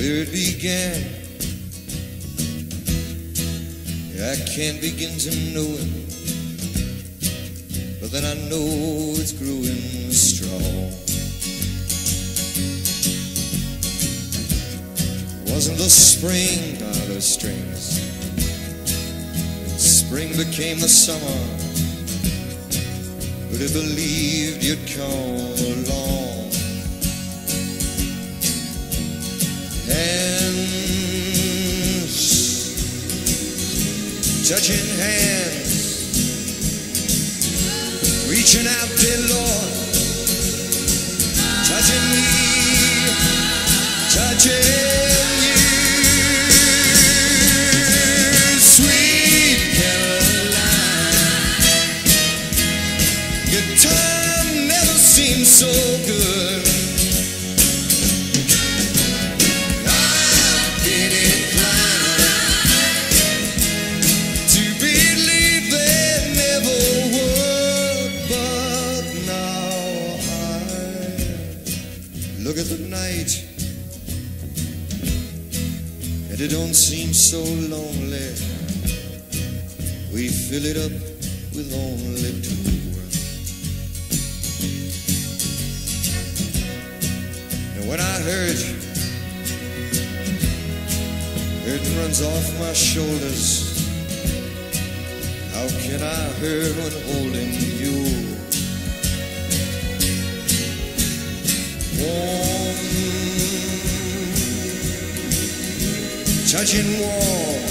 where it began. I can't begin to know it, but then I know it's growing strong. Wasn't the spring, ah, those strings. Spring became the summer. Who'd have believed you'd come along? Touching hands, reaching out, dear Lord, touching me, touching so good. Night and it don't seem so lonely. We fill it up with only two. And when I heard it runs off my shoulders. How can I hurt when holding you? Touching warm,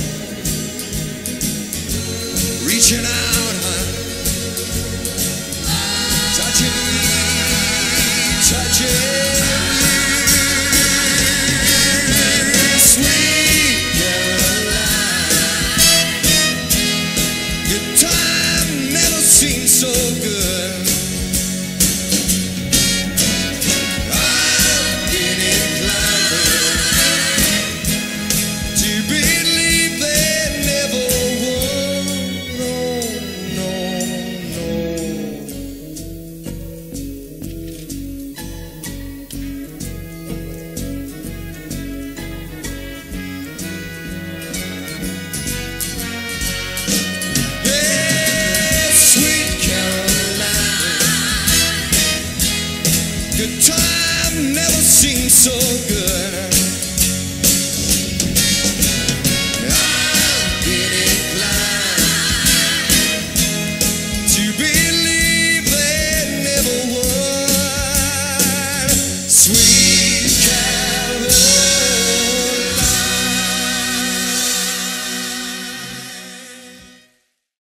reaching out. Good time never seems so good.